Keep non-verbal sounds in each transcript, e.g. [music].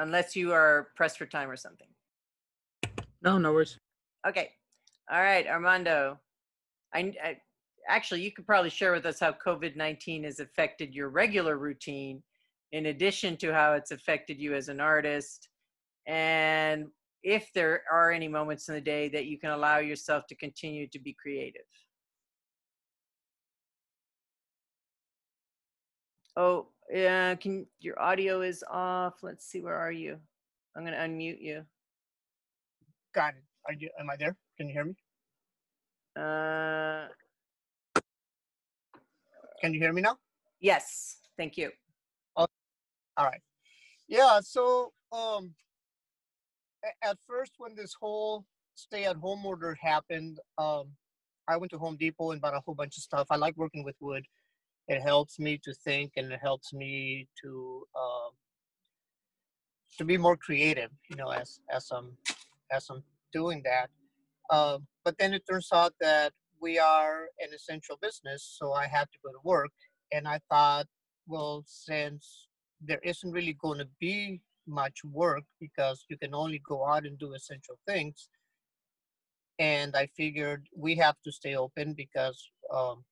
unless you are pressed for time or something. No, no worries. Okay. All right, Armando. I, I actually you could probably share with us how COVID-19 has affected your regular routine in addition to how it's affected you as an artist and if there are any moments in the day that you can allow yourself to continue to be creative. Oh, yeah, can your audio is off. Let's see, where are you? I'm gonna unmute you. Got it. Are you? Am I there? Can you hear me? Uh, Can you hear me now? yes, thank you. All right. Yeah. So, um, at first, when this whole stay-at-home order happened, um, I went to Home Depot and bought a whole bunch of stuff. I like working with wood. It helps me to think, and it helps me to um, to be more creative. You know, as as I'm as I'm doing that. Uh, but then it turns out that we are an essential business, so I had to go to work. And I thought, well, since there isn't really going to be much work because you can only go out and do essential things, and I figured we have to stay open because um,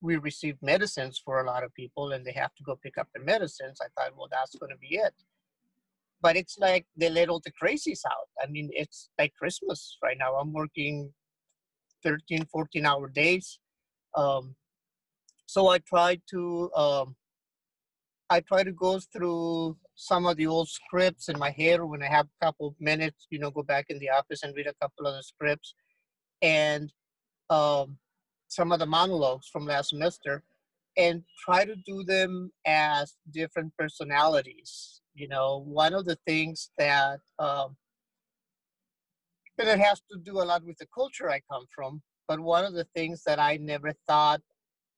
we receive medicines for a lot of people and they have to go pick up the medicines. I thought, well, that's going to be it. But it's like they let all the crazies out. I mean, it's like Christmas right now. I'm working 13, 14 hour days. Um, so I try to um, I try to go through some of the old scripts in my head when I have a couple of minutes, you know, go back in the office and read a couple of the scripts and um, some of the monologues from last semester and try to do them as different personalities. You know, one of the things that um, and it has to do a lot with the culture I come from. But one of the things that I never thought,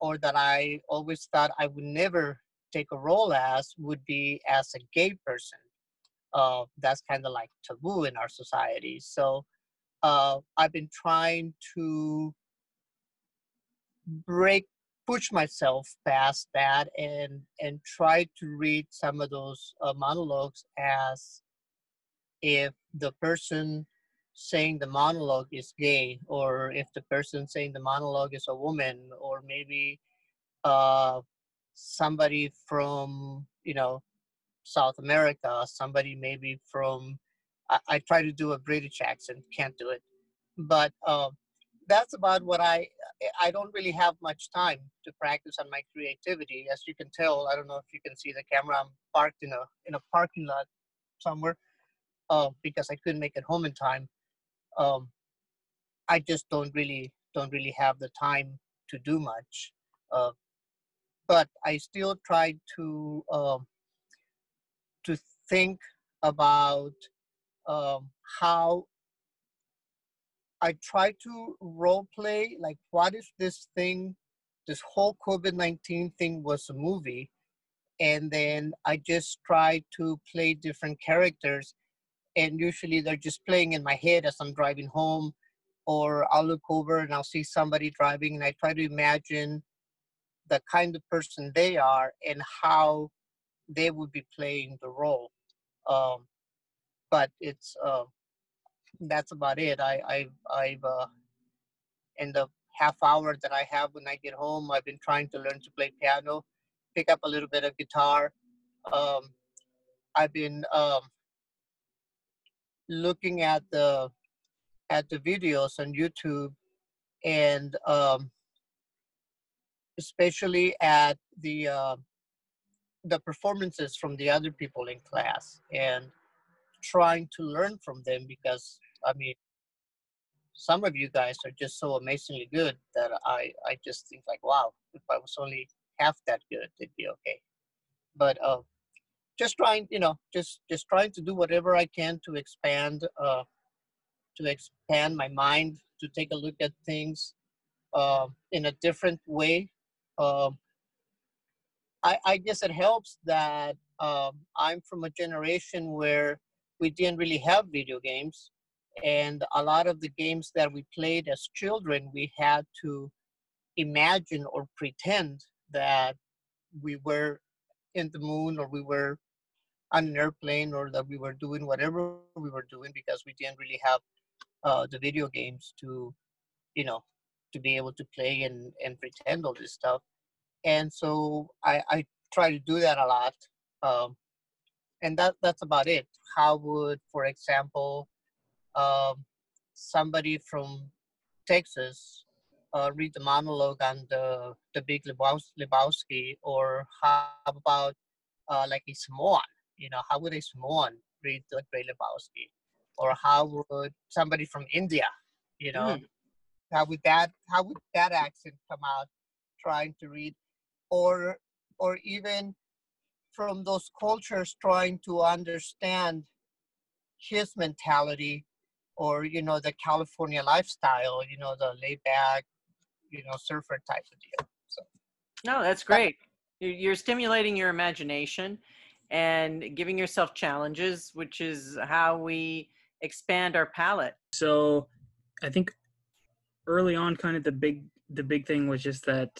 or that I always thought I would never take a role as, would be as a gay person. Uh, that's kind of like taboo in our society. So uh, I've been trying to break, push myself past that, and and try to read some of those uh, monologues as if the person saying the monologue is gay or if the person saying the monologue is a woman or maybe uh somebody from you know south america somebody maybe from i, I try to do a british accent can't do it. But uh, that's about what i i don't really have much time to practice on my creativity as you can tell i don't know if you can see the camera i'm parked in a in a parking lot somewhere uh, because i couldn't make it home in time um, I just don't really don't really have the time to do much. Uh, but I still try to um, to think about um, how I try to role play. Like, what if this thing, this whole COVID nineteen thing, was a movie, and then I just try to play different characters and usually they're just playing in my head as I'm driving home, or I'll look over and I'll see somebody driving, and I try to imagine the kind of person they are and how they would be playing the role. Um, but it's uh, that's about it. I I've I've uh, in the half hour that I have when I get home, I've been trying to learn to play piano, pick up a little bit of guitar. Um, I've been um, looking at the at the videos on YouTube and um, especially at the uh, the performances from the other people in class and trying to learn from them because I mean some of you guys are just so amazingly good that I I just think like wow if I was only half that good it'd be okay. But uh, just trying you know just just trying to do whatever i can to expand uh to expand my mind to take a look at things uh, in a different way. Um I, I guess it helps that um, i'm from a generation where we didn't really have video games and a lot of the games that we played as children we had to imagine or pretend that we were in the moon or we were on an airplane or that we were doing whatever we were doing because we didn't really have uh, the video games to, you know, to be able to play and, and pretend all this stuff. And so I, I try to do that a lot. Um, and that that's about it. How would, for example, um, somebody from Texas uh, read the monologue on the the Big Lebowski, Lebowski or how about uh, like a Samoan? You know, how would a Samoan read the Great Lebowski? Or how would somebody from India, you know, Mm. how would that how would that accent come out trying to read, or or even from those cultures trying to understand his mentality or you know the California lifestyle, you know the laid back, you know surfer type of deal. So No, that's great. You're you're stimulating your imagination and giving yourself challenges, which is how we expand our palette. So I think early on kind of the big the big thing was just that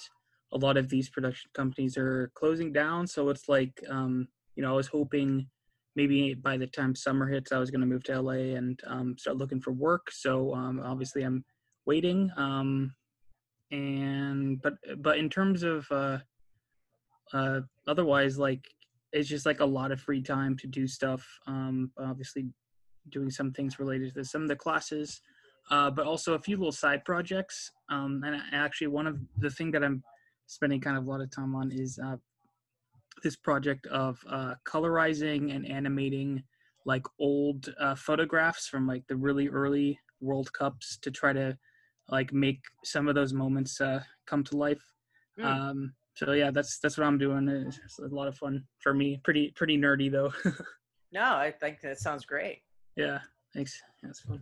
a lot of these production companies are closing down. So it's like um, you know, I was hoping maybe by the time summer hits I was gonna move to LA and um, start looking for work. So um, obviously I'm waiting. Um, and but but in terms of uh, uh, otherwise like it's just like a lot of free time to do stuff. Um, obviously doing some things related to some of the classes, uh, but also a few little side projects. Um, and actually, one of the thing that I'm spending kind of a lot of time on is uh, this project of uh, colorizing and animating like old uh, photographs from like the really early World Cups to try to like make some of those moments uh, come to life. Mm. Um, so yeah, that's that's what I'm doing. It's, it's a lot of fun for me. Pretty pretty nerdy though. [laughs] No, I think that sounds great. yeah, thanks. That's fun.